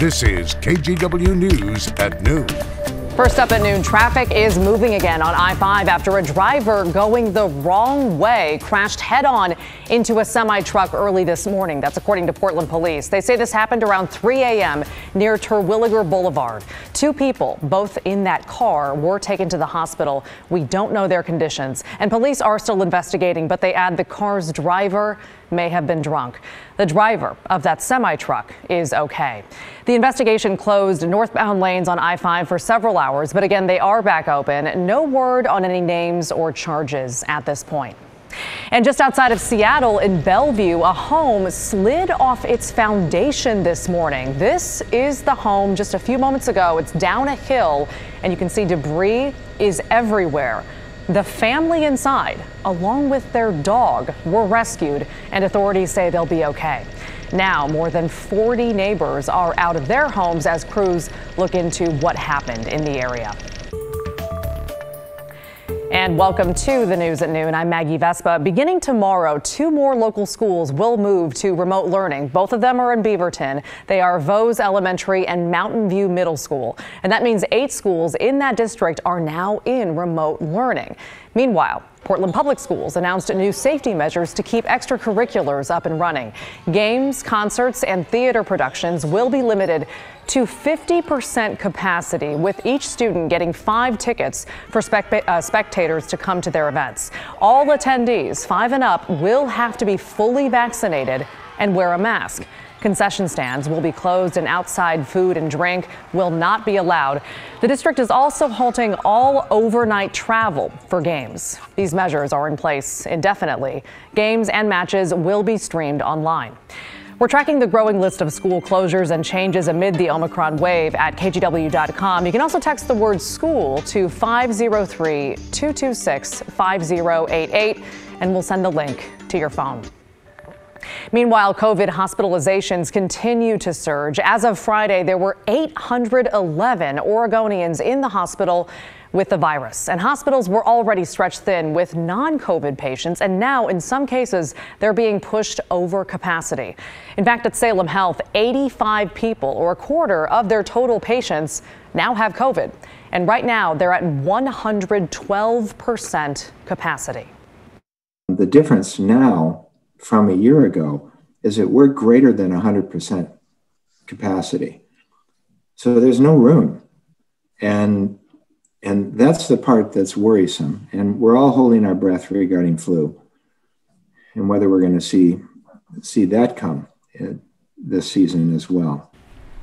This is KGW News at noon. First up at noon, traffic is moving again on I 5 after a driver going the wrong way crashed head on into a semi truck early this morning. That's according to Portland police. They say this happened around 3 a.m. near Terwilliger Boulevard. Two people, both in that car, were taken to the hospital. We don't know their conditions, and police are still investigating, but they add the car's driver may have been drunk. The driver of that semi truck is okay. The investigation closed northbound lanes on I 5 for several hours, but again, they are back open. No word on any names or charges at this point. And just outside of Seattle in Bellevue, a home slid off its foundation this morning. This is the home just a few moments ago. It's down a hill, and you can see debris is everywhere. The family inside, along with their dog, were rescued, and authorities say they'll be okay. Now, more than 40 neighbors are out of their homes as crews look into what happened in the area. And welcome to the news at noon. I'm Maggie Vespa. Beginning tomorrow, two more local schools will move to remote learning. Both of them are in Beaverton. They are Vose Elementary and Mountain View Middle School. And that means eight schools in that district are now in remote learning. Meanwhile, Portland Public Schools announced new safety measures to keep extracurriculars up and running. Games, concerts, and theater productions will be limited to 50% capacity, with each student getting five tickets for uh, spectators to come to their events. All attendees, five and up, will have to be fully vaccinated and wear a mask. Concession stands will be closed and outside food and drink will not be allowed. The district is also halting all overnight travel for games. These measures are in place indefinitely. Games and matches will be streamed online. We're tracking the growing list of school closures and changes amid the Omicron wave at KGW.com. You can also text the word school to 503 226 5088 and we'll send the link to your phone. Meanwhile, COVID hospitalizations continue to surge. As of Friday, there were 811 Oregonians in the hospital with the virus. And hospitals were already stretched thin with non COVID patients, and now in some cases, they're being pushed over capacity. In fact, at Salem Health, 85 people, or a quarter of their total patients, now have COVID. And right now, they're at 112% capacity. The difference now from a year ago is that we're greater than 100% capacity. So there's no room. And and that's the part that's worrisome. And we're all holding our breath regarding flu and whether we're going to see see that come uh, this season as well.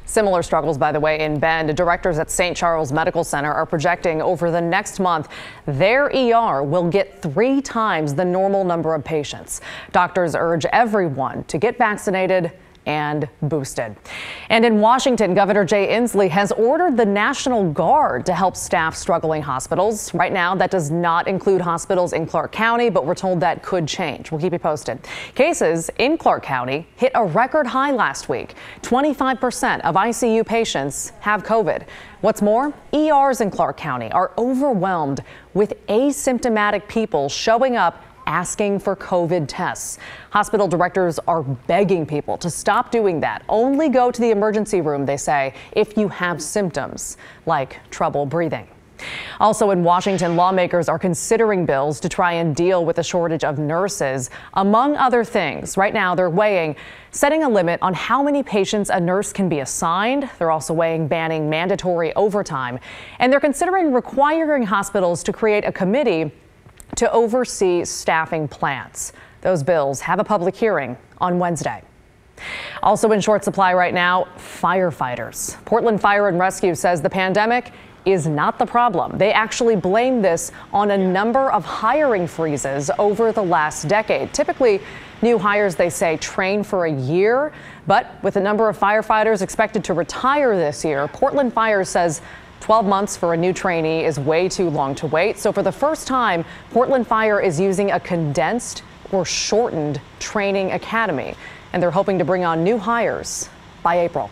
Similar struggles, by the way, in Bend. Directors at St. Charles Medical Center are projecting over the next month their ER will get three times the normal number of patients. Doctors urge everyone to get vaccinated and boosted. And in Washington, Governor Jay Inslee has ordered the National Guard to help staff struggling hospitals. Right now, that does not include hospitals in Clark County, but we're told that could change. We'll keep you posted. Cases in Clark County hit a record high last week. 25% of ICU patients have COVID. What's more, ERs in Clark County are overwhelmed with asymptomatic people showing up asking for COVID tests. Hospital directors are begging people to stop doing that. Only go to the emergency room, they say, if you have symptoms like trouble breathing. Also in Washington, lawmakers are considering bills to try and deal with the shortage of nurses. Among other things, right now they're weighing setting a limit on how many patients a nurse can be assigned. They're also weighing banning mandatory overtime. And they're considering requiring hospitals to create a committee to oversee staffing plans. Those bills have a public hearing on Wednesday. Also in short supply right now, firefighters. Portland Fire and Rescue says the pandemic is not the problem. They actually blame this on a number of hiring freezes over the last decade. Typically, new hires, they say, train for a year. But with the number of firefighters expected to retire this year, Portland Fire says 12 months for a new trainee is way too long to wait. So for the first time, Portland Fire is using a condensed or shortened training academy. And they're hoping to bring on new hires by April.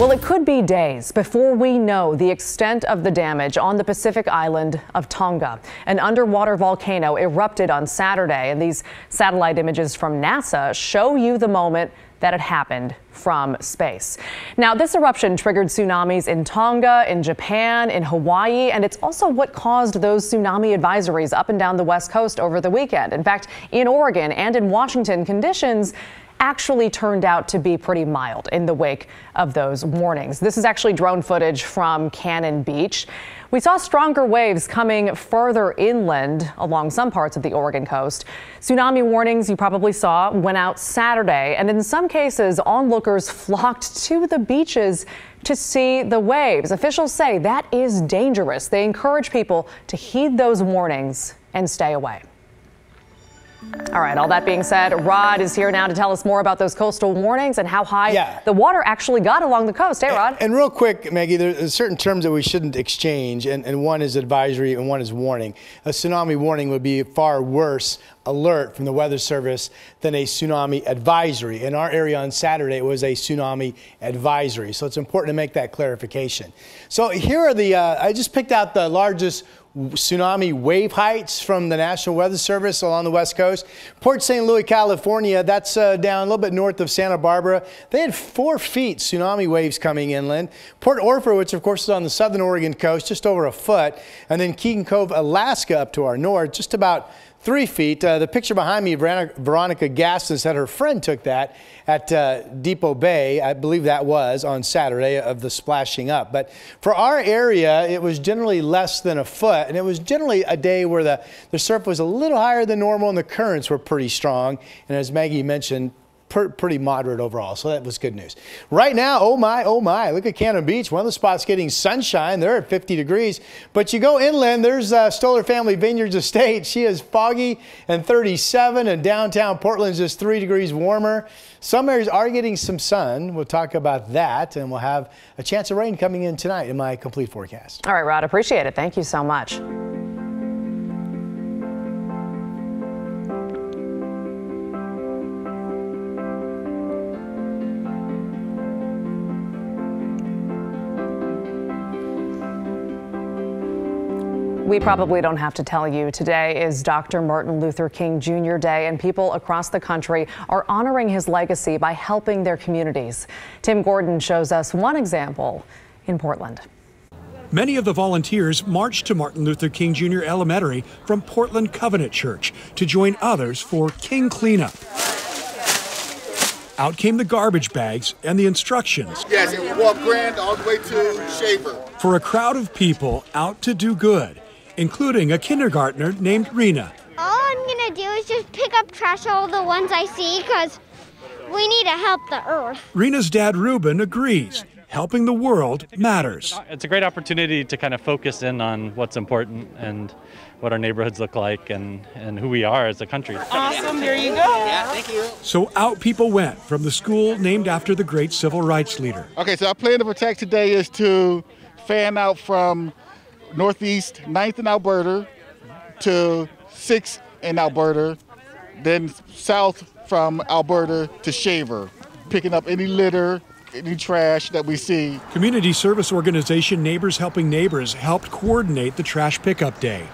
Well, it could be days before we know the extent of the damage on the Pacific island of Tonga. An underwater volcano erupted on Saturday, and these satellite images from NASA show you the moment that it happened from space. Now, this eruption triggered tsunamis in Tonga, in Japan, in Hawaii, and it's also what caused those tsunami advisories up and down the West Coast over the weekend. In fact, in Oregon and in Washington, conditions actually turned out to be pretty mild in the wake of those warnings. This is actually drone footage from Cannon Beach. We saw stronger waves coming further inland along some parts of the Oregon coast. Tsunami warnings you probably saw went out Saturday, and in some cases, onlookers flocked to the beaches to see the waves. Officials say that is dangerous. They encourage people to heed those warnings and stay away. All right, all that being said, Rod is here now to tell us more about those coastal warnings and how high yeah. the water actually got along the coast. Hey, Rod. And, and real quick, Maggie, there's certain terms that we shouldn't exchange, and, and one is advisory and one is warning. A tsunami warning would be far worse alert from the Weather Service than a tsunami advisory. In our area on Saturday, it was a tsunami advisory. So it's important to make that clarification. So here are the, uh, I just picked out the largest tsunami wave heights from the National Weather Service along the west coast. Port San Luis, California, that's uh, down a little bit north of Santa Barbara. They had four feet tsunami waves coming inland. Port Orford, which of course is on the southern Oregon coast, just over a foot. And then Keegan Cove, Alaska up to our north, just about three feet. Uh, the picture behind me, Veronica Gaston said her friend took that at uh, Depoe Bay, I believe that was on Saturday of the splashing up. But for our area, it was generally less than a foot, and it was generally a day where the, the surf was a little higher than normal and the currents were pretty strong. And as Maggie mentioned, per, pretty moderate overall. So that was good news. Right now, oh my, oh my, look at Cannon Beach. One of the spots getting sunshine. They're at 50 degrees. But you go inland, there's uh, Stoller Family Vineyards Estate. She is foggy and 37, and downtown Portland's just three degrees warmer. Some areas are getting some sun. We'll talk about that, and we'll have a chance of rain coming in tonight in my complete forecast. All right, Rod, appreciate it. Thank you so much. We probably don't have to tell you today is Dr. Martin Luther King Jr. Day, and people across the country are honoring his legacy by helping their communities. Tim Gordon shows us one example in Portland. Many of the volunteers marched to Martin Luther King Jr. Elementary from Portland Covenant Church to join others for King Cleanup. Out came the garbage bags and the instructions. Yes, we walk Grand all the way to Shaver. For a crowd of people out to do good including a kindergartner named Rena. All I'm going to do is just pick up trash, all the ones I see, because we need to help the earth. Rena's dad, Ruben, agrees. Helping the world matters. It's a great opportunity to kind of focus in on what's important and what our neighborhoods look like and, and who we are as a country. Awesome, there you go. Yeah, thank you. So out people went from the school named after the great civil rights leader. Okay, so our plan to protect today is to fan out from northeast, 9th in Alberta to 6th in Alberta, then south from Alberta to Shaver, picking up any litter, any trash that we see. Community service organization Neighbors Helping Neighbors helped coordinate the trash pickup day.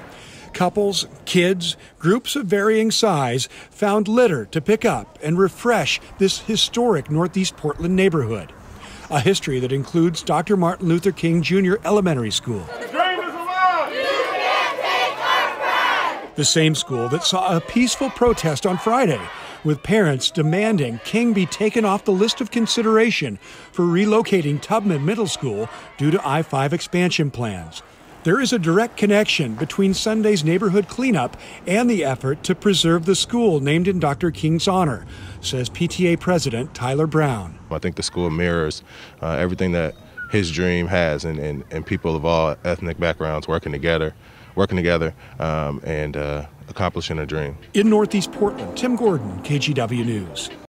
Couples, kids, groups of varying size found litter to pick up and refresh this historic Northeast Portland neighborhood. A history that includes Dr. Martin Luther King Jr. Elementary School. The same school that saw a peaceful protest on Friday, with parents demanding King be taken off the list of consideration for relocating Tubman Middle School due to I 5 expansion plans. There is a direct connection between Sunday's neighborhood cleanup and the effort to preserve the school named in Dr. King's honor, says PTA President Tyler Brown. I think the school mirrors uh, everything that his dream has, and, and, and people of all ethnic backgrounds working together working together um, and uh, accomplishing a dream. In Northeast Portland, Tim Gordon, KGW News.